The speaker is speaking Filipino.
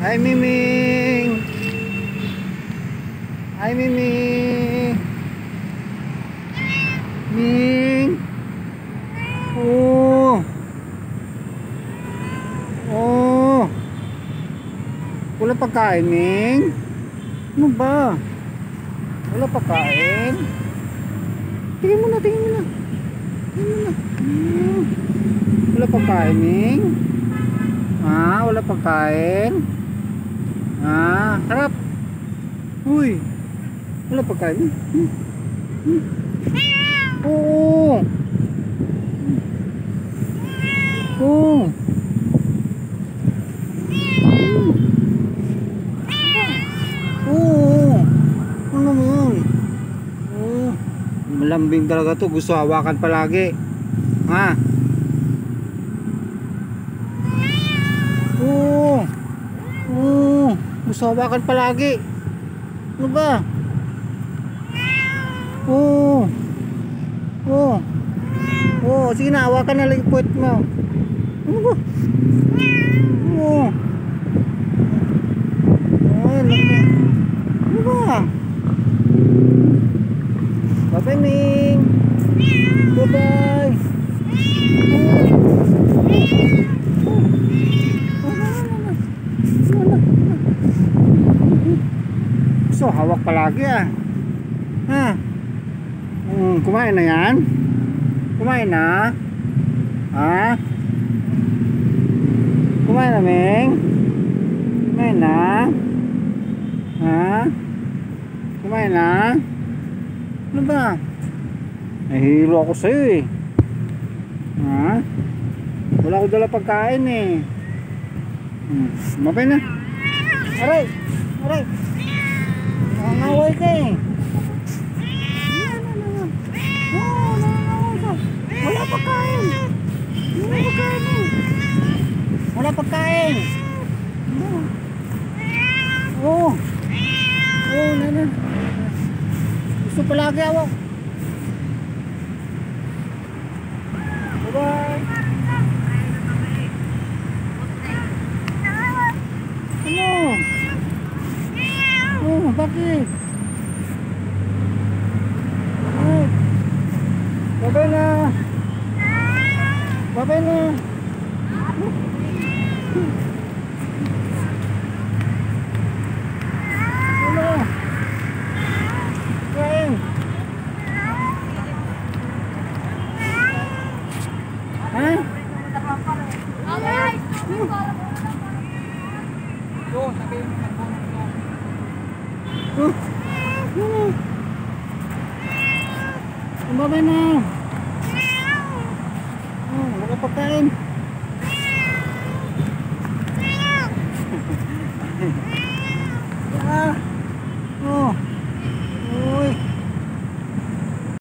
Hi, Miming. Hi, Miming. Ming. Oh. Oh. Wala pagkain, Ming. Ano ba? Wala pagkain? Tingin mo na, tingin mo na. Tingin mo na. Hmm. Wala pagkain, Ming. Ah, wala pagkain. Harap. Uy. Wala pagkain. Hmm. Hmm. Oo. Oo. Oo. Ano naman? Oo. Malambing talaga to. Gusto hawakan palagi. Ha? Hawakan palagi. Ano ba? Oo. Oo. Oo. Sige na, hawakan na lang puwet mo. Ano ba? Oo. Ay, laki. Ano ba? Bye-bye, Ming. Bye-bye. So, hawak palagi ah. Ha? Hmm, kumain na yan? Kumain na? Ha? Kumain na, Ming? Kumain na? Ha? Kumain na? Ano ba? Nahihilo ako sa'yo eh. Ha? Wala ko dala pagkain eh. Hmm. Mapay na. Aray! Aray! Nangangaway ka eh. Oo, nangangaway ka. Wala pagkain. Wala pagkain eh. Wala pagkain. Oo. Oo, nana. Gusto palagi ako. Bye-bye. Ano? Oh, bakit? Ay. Babay na. Babay na. Ano? Kain. Ha? Oh. Oh. Babay na. Oh, wala pa kain. Ah.